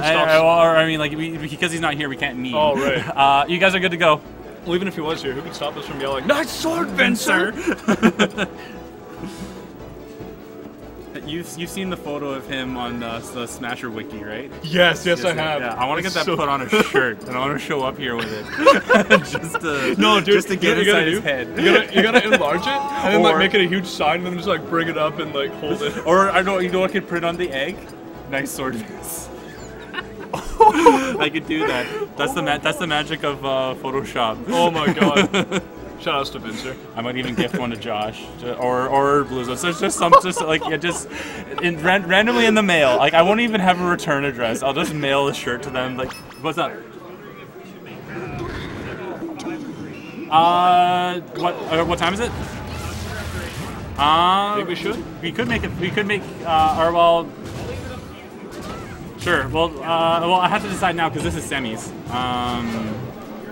nothing I- stops. I- or, I mean, like we, because he's not here, we can't meet. Oh, right. Uh, you guys are good to go. well, even if he was here, who could stop us from yelling, "Nice sword, Vincer"? You've, you've seen the photo of him on uh, the Smasher wiki, right? Yes, yes, I have. Yeah, I want to get that so- put on a shirt, and I want to show up here with it, just to No, dude, just to get inside do- his head. You gotta, you gotta enlarge it, and then like Or- make it a huge sign, and then just like bring it up and like hold it. Or I know you know what I could print on the egg. Nice sword. I could do that. That's the ma- that's the magic of uh, Photoshop. Oh my god! Shout out to Vincer. I might even gift one to Josh or or Blues. So it's just some just like yeah, just in, ran- randomly in the mail. Like I won't even have a return address. I'll just mail the shirt to them. Like what's up? Uh, what uh, what time is it? Uh, Think we should? we could make it. We could make uh, or well. Sure. Well, uh, well, I have to decide now because this is semis. Um,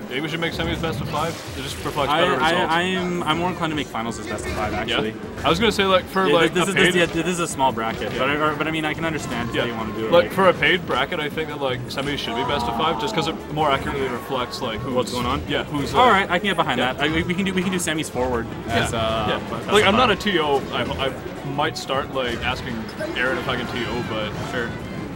Maybe we should make semis best of five. It just reflects I, better I, results. I am I'm more inclined to make finals as best of five actually. yeah. I was gonna say like for Yeah, like this, a is, paid, this, yeah, this is a small bracket, but, I, or, but I mean I can understand if yeah, you want to do it. like right. for a paid bracket, I think that like semis should be best of five, just because it more accurately reflects like who's What's going on? Yeah, who's uh, All right, I can get behind yeah. that. I, we- can do we can do semis forward Yeah, as uh, yeah. like I'm not a. TO. I, I might start like asking Aaron if I can TO, but sure.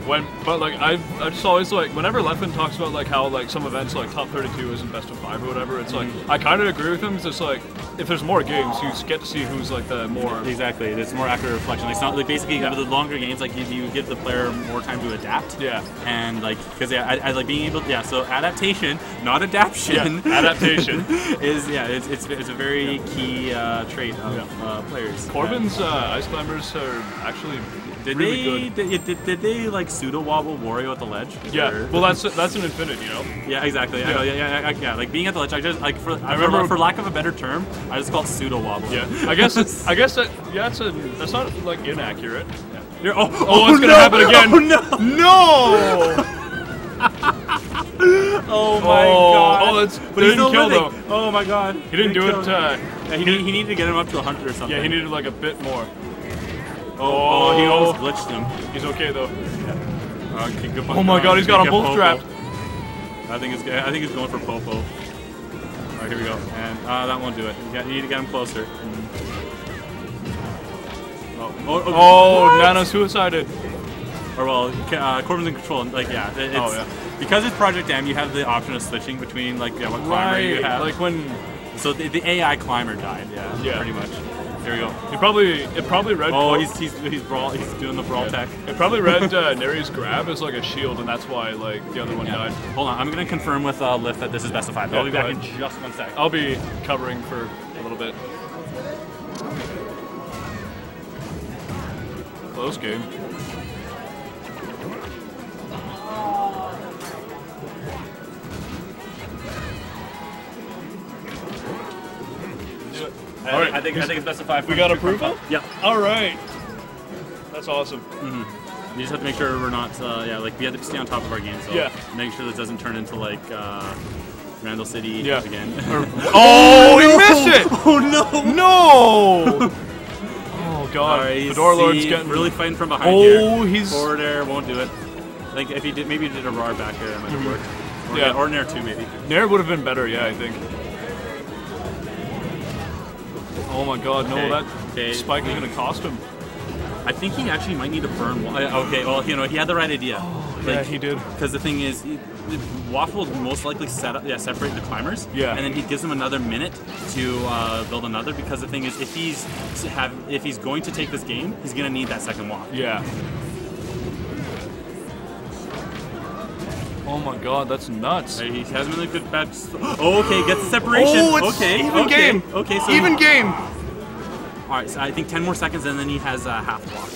When but like I I just always like whenever Leffin talks about like how like some events like top 32 isn't best of five or whatever, it's like Mm-hmm. I kind of agree with him. 'cause It's like if there's more games, you get to see who's like the more Exactly, it's more accurate reflection. Like, it's not like basically Yeah. the longer games, like you, you give the player more time to adapt. Yeah. And like, because yeah, I, I like being able. to, Yeah. So adaptation, not adaption. Yeah, adaptation. is yeah, it's, it's, it's a very key uh, trait of Yeah. uh, players. Corbin's uh, ice climbers are actually Did really they good. did, did, did they like pseudo wobble Wario at the ledge? Yeah, Or- well that's that's an infinite, you know. Yeah, exactly. I Yeah. know, yeah, yeah, yeah, yeah. Like being at the ledge, I just like for I remember- for lack of a better term, I just call it pseudo wobble. Yeah, I guess it's, I guess that yeah, it's a that's not like inaccurate. You're, oh, Oh, it's gonna happen again. Oh no! No! Oh my Oh, god! oh, it's- but he's didn't kill, living. Oh my god! He didn't do it. Uh, yeah, he, need, he needed to get him up to 100 or something. yeah, he needed like a bit more. Oh, oh, he Oh. almost glitched him. He's okay though. Uh, Oh my god, he's got him both trapped. I think it's I think he's going for Popo. All right, here we go, and uh, that won't do it. You, got, you need to get him closer. Oh, oh, Oh, what? Nano suicided. Or well, uh, Corbin's in control. Like yeah, it- it's, Oh, yeah. Because it's Project M, you have the option of switching between like yeah, what climber you have. Like when so the, the AI climber died. Yeah, Yeah. pretty much. Here we go. he probably it probably read. Oh, he's he's he's brawl. He's doing the brawl tech. It probably read uh, Neri's grab as like a shield, and that's why like the other one Yeah. died. Hold on, I'm gonna confirm with uh, Lift that this is best of five. Yeah, I'll be back in just one sec. I'll be covering for a little bit. Close game. I, All right, I think I think it's best of five. We got approval? Yeah. All right. That's awesome. You just have to make sure we're not. Uh, yeah, like we have to stay on top of our game. So Yeah. make sure this doesn't turn into like uh, Randall City Yeah. again. Oh, he missed it! oh no! No! Oh god, The door Lord's getting really fighting from behind Oh, here. he's Forward air won't do it. Like if he did, maybe he did a roar back there, it might have worked. Or, Mm-hmm. Yeah. or an air two maybe. Nair would have been better, yeah, I think. Oh my god, no, that okay. spike is gonna cost him. I think he actually might need to burn. wa- uh, Okay, well you know he had the right idea. yeah, he did. Because the thing is, it- Waffle will most likely set up, yeah, separate the climbers. Yeah. And then he gives them another minute to uh, build another. Because the thing is, if he's to have, if he's going to take this game, he's gonna need that second waft. Yeah. Oh my god, that's nuts. He has really good bad. Oh, okay, gets the separation. Oh, it's okay, even okay, game. Okay, so Even game. All right, so I think ten more seconds, and then he has a half block.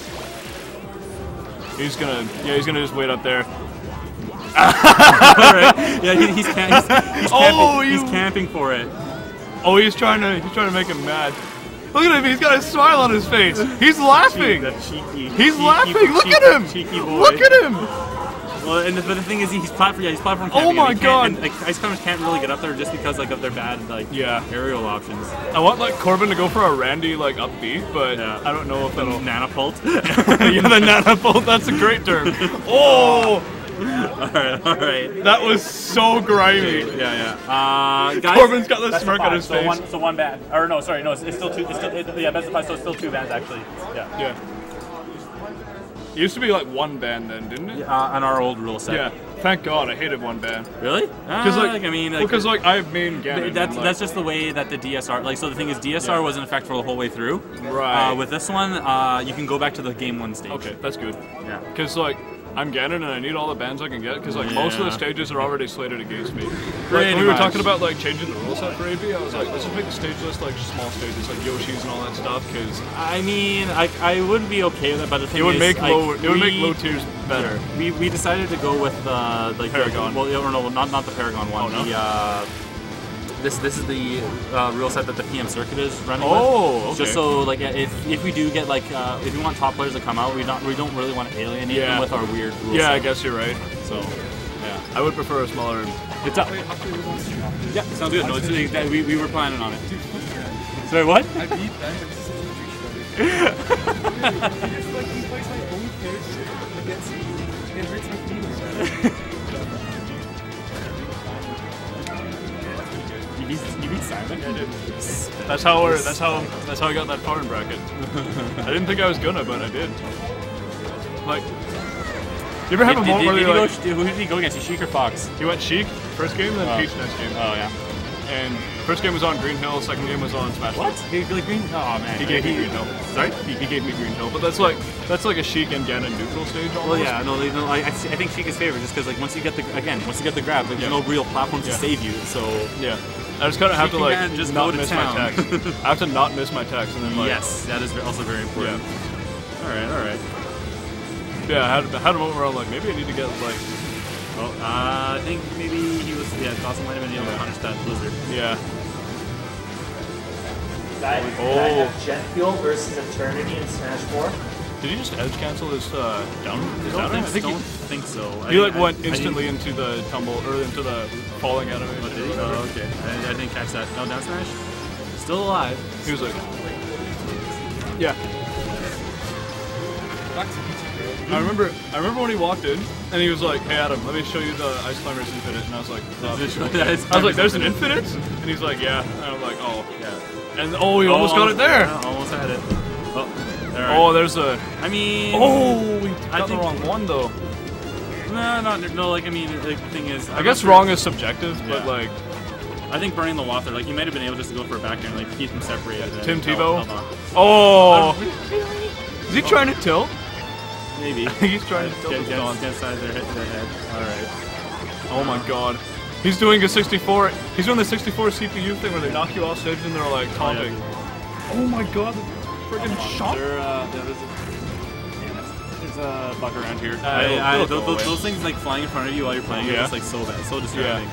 He's gonna, yeah, he's gonna just wait up there. All right. Yeah, he, he's, cam- he's, he's, Oh, camping, you- he's camping for it. Oh, he's trying to, he's trying to make him mad. Look at him, he's got a smile on his face. He's laughing. That cheeky. He's cheeky- laughing. Look at him. Cheeky boy. Look at him. Well, and the, but the thing is, he's platform. Yeah, he's platform Oh camping. my he can't- God. And, like ice climbers can't really get up there just because like of their bad like Yeah. aerial options. I want like Corbin to go for a Randy like upbeat, but Yeah. I don't know if that'll. nanopult. yeah, the nanopult. That's a great term. Oh, all right, all right. That was so grimy. Yeah, yeah. Uh, guys, Corbin's got the smirk on his so face. One, so one band, or no, sorry, no, it's, it's still two. It's still, it, yeah, best of five, so it's still two bands actually. Yeah. Yeah. It used to be like one band then, didn't it? Uh, on our old rule set. Yeah. Thank God, I hated one band. Really? Because Because like, I mean, because like I have main Ganon. That's like, that's just the way that the DSR like so the thing is DSR Yeah. was in effect for the whole way through. Right. Uh, with this one, uh, you can go back to the game one stage. okay. That's good. Yeah. Because like I'm Ganon and I need all the bands I can get because like most of the stages are already slated against me. Like, we were talking about like changing the rule set for AB, I was like, let's just make the stage list like small stages like Yoshi's and all that stuff because I mean, I, I would be okay with it, but the thing it would is, make like, low it would make low tiers better. We, we decided to go with uh, like Paragon. The, well, yeah, no, not not the Paragon one. Oh, no? The uh, this this is the uh, real set that the PM Circuit is running Oh, with. Just okay. so like if if we do get like uh, if we want top players to come out, we don't we don't really want to alienate Yeah. them with our weird rules. Yeah, I guess you're right. So yeah, I would prefer a smaller. it's up. Yeah, sounds good. No, it's, it's, that we, we were planning on it. Sorry, what? I beat that, but this is pretty It's like he plays my own character against me. It hurts my feelings. That's how we're, that's how that's how I got that foreign bracket. I didn't think I was gonna, but I did. Like, you ever have Did, a moment did, where did you're like, go, who did he go against? Sheik or Fox? he went Sheik first game, then Oh. Peach next game, Oh yeah. and first game was on Green Hill, second game was on Smash. What? He like green? Oh man. He gave me Green Hill. Sorry. He, he gave me Green Hill, but that's like that's like a Sheik and Ganon neutral stage almost. Well, yeah, no, they, no I, I think Sheik is favorite just because like once you get the again once you get the grab, there's Yeah. no real platform to Yeah. save you. So Yeah. I just kind of have to like just not to miss town. my tax. I have to not miss my tax, and then like yes, that is also very important. yeah, All right, all right. yeah. I had, I had a moment where I'm like, maybe I need to get like Well, uh, I think maybe he was yeah. Dawson might have been able to punish that blizzard. yeah. Did I, did I Oh. have Jet Fuel versus Eternity in Smash 4? Did he just edge cancel his uh, down his I down? don't I think don't he, think so. I he like think- went I- I instantly into the tumble or into the falling out of did or he? Whatever. Oh, okay. I, I didn't catch that. No down smash. Still alive. He was like, yeah. Back to Peachy I remember, I remember when he walked in, and he was like, "Hey Adam, let me show you the Ice Climbers Infinite," and I was like, okay. I was like, "There's an Infinite," and he's like, "Yeah," and I'm like, "Oh," Yeah. and oh, he oh, almost got it there. Yeah, almost had it. Oh, right. Oh, there's a. I mean. Oh, we I got the wrong one though. No, no, no. Like I mean, like, the thing is, I I'm guess sure- wrong is subjective, but like, I think burning the water, like he might have been able just to go for a back air and like keep them separated. Tim Tebow? held oh, is he trying to tilt? Maybe. He's trying to tilt Get, his get, dons. get their head. Their head. All right. Oh my god. He's doing a 64. He's doing the 64 CPU thing where they knock you off stage and they're like taunting. Oh my god, freaking shot. There, uh, yeah, there's a, yeah, that's- bug around here. Uh, I, it'll- I, those, those, those things like flying in front of you while you're playing are Yeah. just like so bad, so distracting.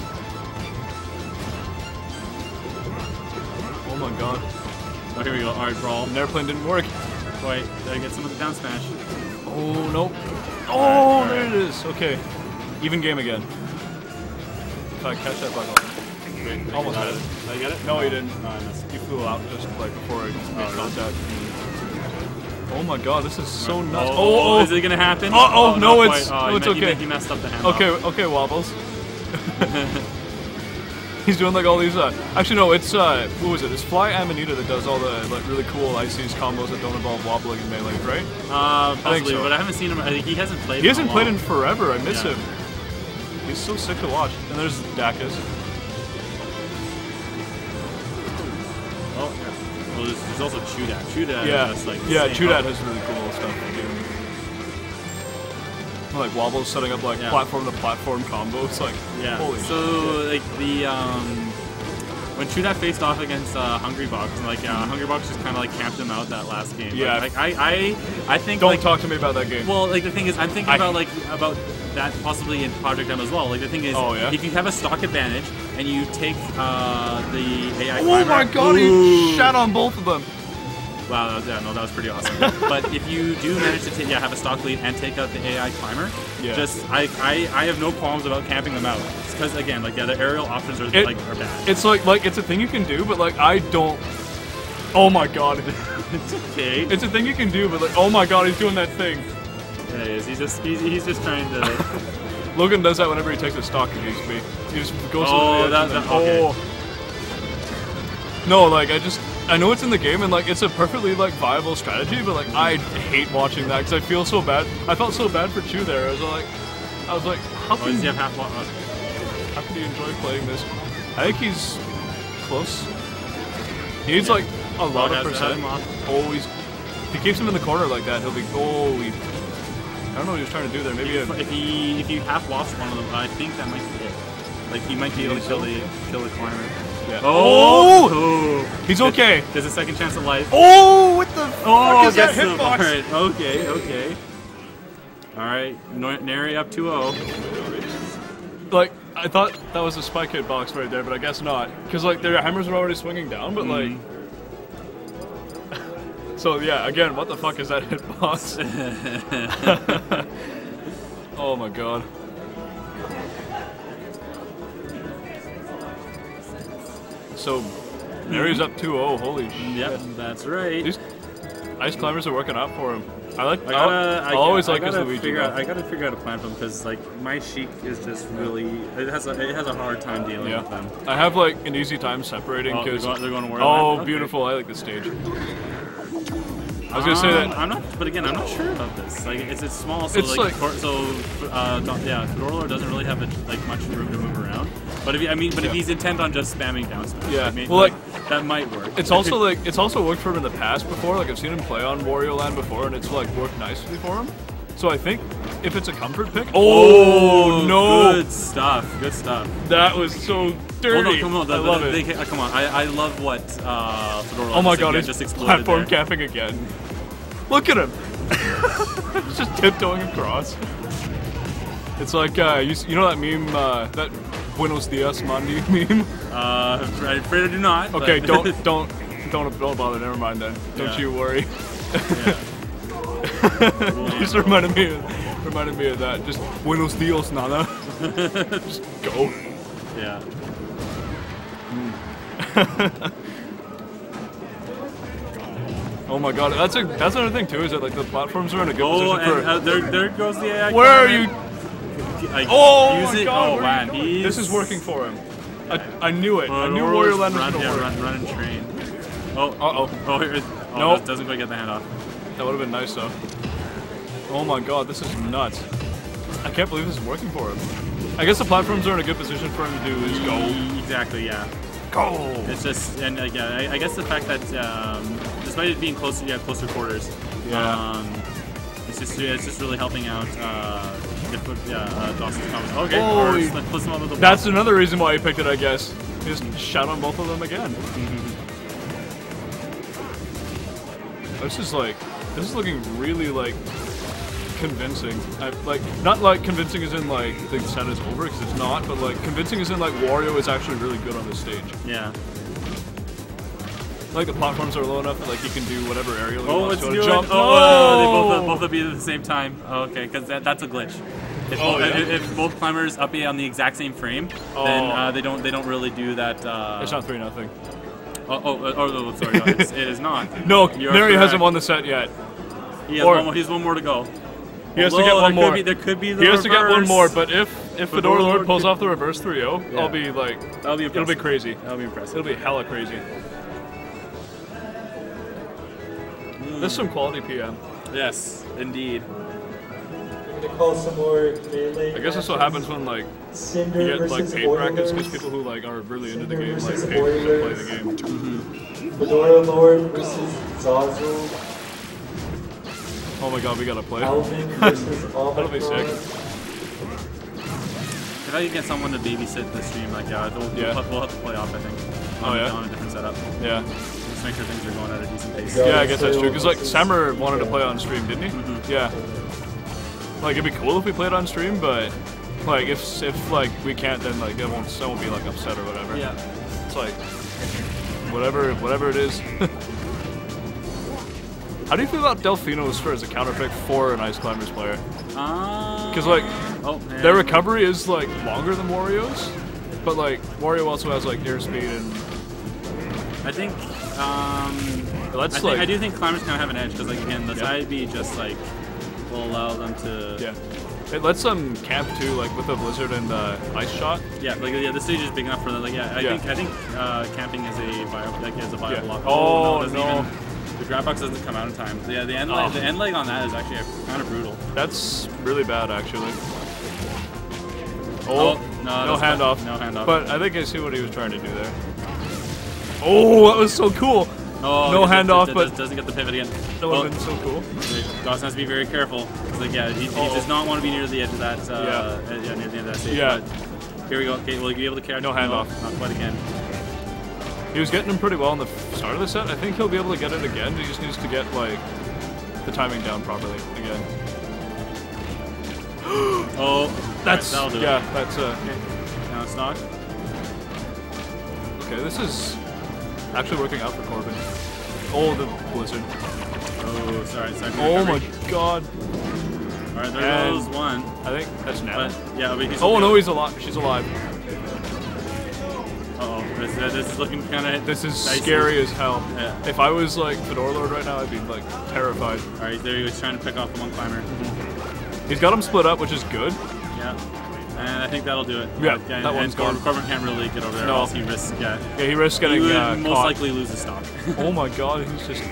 Oh my god. Oh, here we go. All right, brawl. And airplane didn't work. Wait, did I get some of the down smash? Oh nope. Oh, Alright, there it is. Okay. Even game again. If I catch that bug, I'll- Wait, almost got had it. it. Did I get it? No, you didn't. No, I missed. You flew out just like before I made really? contact. Oh my god, this is so nuts. Oh, Oh, oh, is it gonna happen? Oh, oh, no, it's- Oh, no, it's he okay. me- He messed up the hand. Okay, okay, Wobbles. He's doing like all these. Uh, actually, no, it's uh, who is it? It's Fly Amanita that does all the like really cool ICs combos that don't involve wobbling and melee, right? Uh, possibly, so. but I haven't seen him. I think he hasn't played. He hasn't in played in forever. I miss Yeah. him. He's so sick to watch. And there's Dacus. Well, there's, there's also Chudat. Chudat. Yeah, That's like yeah. Chudat has really cool stuff. to do. Like wobbles, setting up like Yeah. platform to platform combos. Like Yeah. holy so like the um, when Chudat faced off against uh, Hungrybox, like uh, Hungrybox just kind of like camped him out that last game. Yeah. Like, I, I, I think Don't like, talk to me about that game. Well, like the thing is, I'm thinking I- about like about that possibly in Project M as well. Like the thing is, Oh, yeah? if you have a stock advantage and you take uh, the AI oh my god, he shat on both of them. Wow, that was, yeah, no, that was pretty awesome. but if you do manage to yeah, have a stock lead and take out the AI climber, Yeah. just I, I, I have no qualms about camping them out. Because again, like yeah, the aerial options are It- like are bad. It's like like it's a thing you can do, but like I don't. Oh my god, It's okay. it's a thing you can do, but like oh my god, he's doing that thing. Yeah, he is. He's just he's, he's just trying to. Logan does that whenever he takes a stock against me. He just goes Oh, to the edge that- that- okay. oh. No, like I just I know it's in the game and like it's a perfectly like viable strategy, but like I hate watching that because I feel so bad. I felt so bad for Chu there. I was like, I was like, how Oh, can, he have half how can you enjoy playing this? I think he's close. He needs like a lot Oh, of percent. Oh, if he keeps him in the corner like that, he'll be oh. He, I don't know what he was trying to do there. Maybe a, If he if you half lost one of them, I think that might be it. Like he might be able to kill the kill the climber. Yeah. Oh! oh! he's okay. There's a second chance of life. Oh, what the Oh, fuck is that hitbox? Alright, okay, okay. Alright, Neri up 2-0. Like I thought that was a spike hitbox right there, but I guess not. Because like their hammers were already swinging down, but like. Mm-hmm. so yeah, again, what the fuck is that hitbox? oh my god. So, Neri's up 2-0. Holy shit. Yep, that's right. These ice climbers are working out for him. I like. I gotta, I'll, I, always I like his gotta Luigi. Figure out. I gotta figure out a plan for them because like my Sheik is just really it has a it has a hard time dealing with them. I have like an easy time separating Oh, because. going, they're going to Warrior oh, Okay. beautiful! I like the stage. I was gonna say Um, that. I'm not, but again, I'm not sure about this. Like, it's, it's small, so It's like, like- so uh, yeah, Fedora Lord doesn't really have a, like much room to move. But if he, I mean, but if he's intent on just spamming down smash, Yeah, I mean, well, like, that might work. It's also like it's also worked for him in the past before. Like I've seen him play on Wario Land before, and it's like worked nicely for him. So I think if it's a comfort pick. oh no! good stuff, good stuff. That was so dirty. Hold on, come on, the, I love the, it. They, uh, come on, I, I love what uh, Fedora Lord oh my god, again, he's just exploded platform there. capping again. Look at him. he's just tiptoeing across. It's like uh, you, you know that meme, uh, that Buenos Dias Mandi meme. Uh, I'm afraid I do not. Okay, don't don't don't don't bother. Never mind then. Don't Yeah. you worry. yeah. just reminded me of, reminded me of that. Just Buenos Dias, nana. just go. yeah. Oh my god, that's a that's another thing too. Is that like the platforms are in a good Oh, position and for. uh, there, there goes the AI. where are you? Like, Oh use it. god, oh man, are you going? he's, this is working for him. I, I knew it. I Uh, knew Wario Land was run, gonna yeah, work. run, run and train. Oh, Uh oh, oh, here it, oh Nope. does- doesn't quite get the hand off. that would have been nice though. Oh my god, this is nuts. I can't believe this is working for him. I guess the platforms are in a good position for him to do is go. Exactly, yeah. Go! It's just, and uh, yeah, I, I guess the fact that um, despite it being closer, yeah, closer quarters, Yeah. um, it's just, it's just really helping out. Uh, if, yeah, uh, Dawson's comments. Okay, Oh, or he- just, like, puts him up That's another reason why I picked it, I guess. Just shout on both of them again. This is like, this is looking really like convincing. I, like, not like convincing as in like the set is over because it's not, but like convincing as in like Wario is actually really good on this stage. yeah. Like the platforms are low enough that like he can do whatever aerial he Oh, wants it's to jump. Oh, they No! both both up at the same time. Oh, okay, because that, that's a glitch. If, Oh, both, yeah? if, if both climbers up on the exact same frame, then Oh. uh, they don't they don't really do that. Uh, It's not three nothing. Oh, oh, oh, oh, sorry, no, it's, it is not. No, You're Neri hasn't won the set yet. He has, or- one more, he has one more to go. He has to get one more. Could be, there could be the He has to get one more, but if if Fedora Fedora Lord Lord pulls could- off the reverse 3-0, Yeah. I'll be like, That'll be it'll be crazy. That'll be impressive. It'll be hella crazy. This is some quality PM. Yes, indeed. I'm gonna call some more melee. I guess that's what happens when like Cinder you get like versus paid brackets because people who like are really into the game like pay to play the game. Mm-hmm. Fedora Lord versus Zazu. Oh my god, we gotta play. Alvin versus That'll be sick. Omicron. If I could get someone to babysit the stream, like yeah, we'll, Yeah. We'll, have, we'll have to play off. I think. Oh, On- yeah? On a different setup. Yeah, Just make sure things are going at a decent pace. Yeah. yeah, I guess that's true. Because like versus- Sammer wanted to play on stream, didn't he? Mm-hmm. Yeah. Like it'd be cool if we played on stream, but like if if like we can't, then like it won't it won't be like upset or whatever. Yeah. It's like whatever whatever it is. How do you feel about Delfino's for as a counter pick for an Ice Climbers player? Because Because like oh, their recovery is like longer than Wario's, but like Wario also has like air speed and I think. Um, That's I, think, like- I do think climbers kind of have an edge because, like, again, the Yeah. side B just like will allow them to. yeah. It lets them camp too, like with the blizzard and the ice shot. Yeah, like yeah, the stage is big enough for that. Like yeah, I Yeah. think I think uh, camping is a viable like is a viable Yeah. option. Oh, it doesn't no. Even, the grab box doesn't come out in time. Yeah, the end Oh. leg, the end leg on that is actually kind of brutal. That's really bad, actually. Oh, no, no handoff. No handoff. But I think I see what he was trying to do there. Oh, that was so cool. oh, no handoff, but- doesn't get the pivot again. That would Well, have been so cool. Dawson has to be very careful. like yeah, he, he does not want to be near the edge of that. Uh, Yeah. uh, yeah, near the end of that stage. Yeah. But here we go. Okay, will you be able to catch? No handoff. not quite again. He was getting him pretty well in the start of the set. I think he'll be able to get it again. He just needs to get like the timing down properly again. Oh, That's do yeah. it. That's uh. Now it's not. Okay, this is actually working out for Corbin. Oh, the blizzard. Oh, sorry, for Oh my god. All right, there And- goes one. I think that's Nana. Yeah, but he's Oh no, he's alive. She's alive. Uh oh, this, uh, this is looking kind of. This is scary as hell. Yeah. If I was like Fedora Lord right now, I'd be like terrified. All right, there he was trying to pick off the one climber. He's got him split up, which is good. Yeah, think that'll do it. Yeah, and, that one's Corbin, gone. Corbin can't really get over there, No. else he risks. Yeah, Yeah, he risks he getting would uh, most caught. likely lose his stock. Oh my god, he's just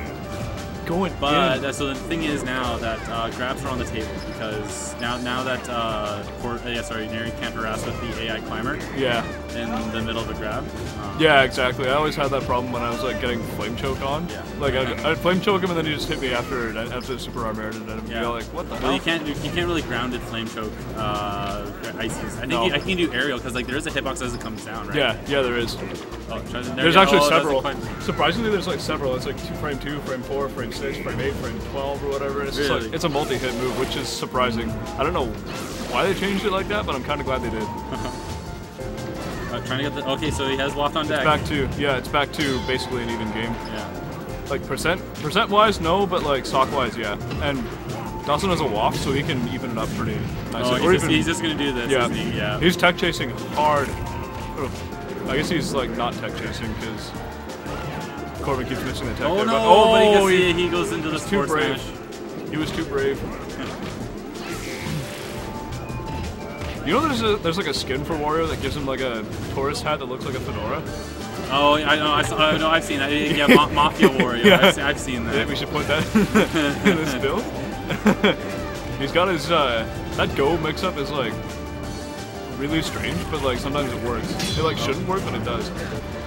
going But uh, so the thing is now that uh, grabs are on the table because now now that uh, for, yeah sorry Neri can't harass with the AI climber Yeah, in the middle of a grab. Um, yeah, exactly. I always had that problem when I was like getting flame choke on. Yeah. Like I'd, I'd flame choke him and then he just hit me after after the super armor and then I'd Yeah. be like, what the Well, hell? you can't you can't really grounded flame choke uh, ices. I think No. you, I can do aerial because like there is a hitbox as it comes down, right? Yeah, yeah, there is. Oh, there There's actually Oh, several. Surprisingly, there's like several. It's like two, frame two, frame four, frame six, frame eight, frame twelve, or whatever. It's Really? like it's a multi-hit move, which is surprising. I don't know why they changed it like that, but I'm kind of glad they did. Uh, trying to get the okay, so he has waft on deck. Back to yeah, it's back to basically an even game. yeah. Like percent percent wise, no, but like stock wise, yeah. And Dawson has a waft, so he can even it up pretty nicely. Oh, he's just, even- he's just gonna do this. yeah. he? yeah. He's tech chasing hard. Oh, I guess he's like not tech chasing because Corbin keeps missing the tech. Oh there, no! But, oh, but he, gets, he, he, goes into the too brave. smash. He was too brave. You know, there's a there's like a skin for Wario that gives him like a tourist hat that looks like a fedora. Oh, I know. I, saw, I know. I've seen that. Yeah, Ma- Mafia Wario. Yeah. I've, seen, I've seen Yeah, we should put that in this build. He's got his uh, that go mix up is like really strange, but like sometimes it works. It like shouldn't work, but it does.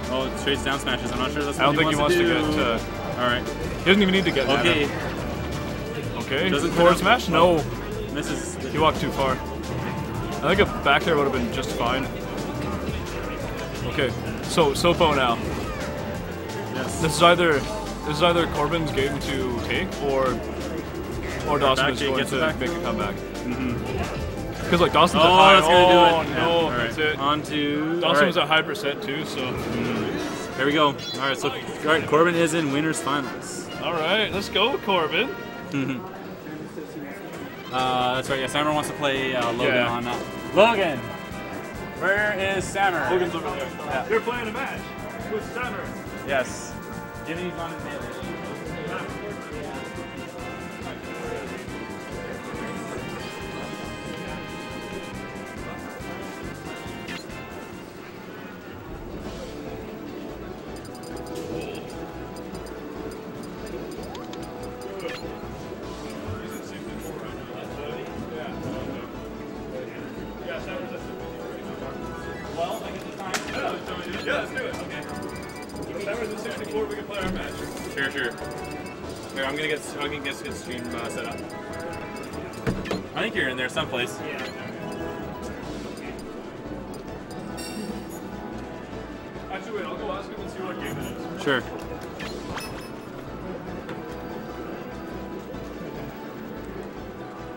Oh, straight down smashes. I'm not sure that's I don't think he wants to, do. get. Uh, All right. he doesn't even need to get. Okay. Okay. Doesn't Forward smash? No. Misses. He walked too far. I think a back there would have been just fine. Okay, so Sopo now. Yes. This is either this is either Corbin's game to take or or Dawson is going to make a comeback. Because like Dawson's Oh, at high. that's gonna do it. oh no, right. that's it. On to. Dawson right. was at high percent too, so There we go. All right. So, all right. Corbin is in winners finals. all right, let's go, Corbin. Uh, that's right. Yeah, Sammer wants to play uh, Logan Yeah. on. Uh, Logan. Where is Sammer? Logan's over there. Yeah. They're playing a match with Stammer. Yes. Jimmy's on his melee. I'm gonna get I'm gonna get get stream uh, set up. I think you're in there someplace. Yeah. Actually, wait, I'll go ask him and see what game it is. Sure.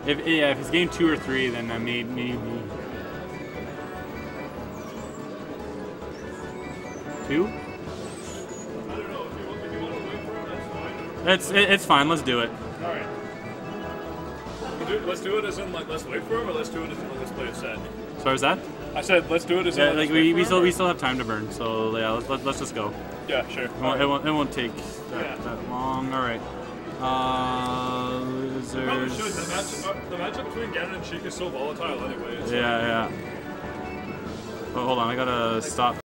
If yeah, if it's game two or three, then I may maybe two. It's it, it's fine. Let's do it. All right. Do- Let's do it as in like let's wait for him, or let's do it as in let's play a set. So is that? I said let's do it as Yeah, in like we, we still we still have time to burn. So yeah, let's let, let's just go. Yeah, sure. It won't, it won't, it won't take that, Yeah. that long. All right. Uh, Probably should. The matchup, the matchup between Ganon and Sheik is so volatile anyway. Yeah, yeah. Oh, hold on, I gotta stop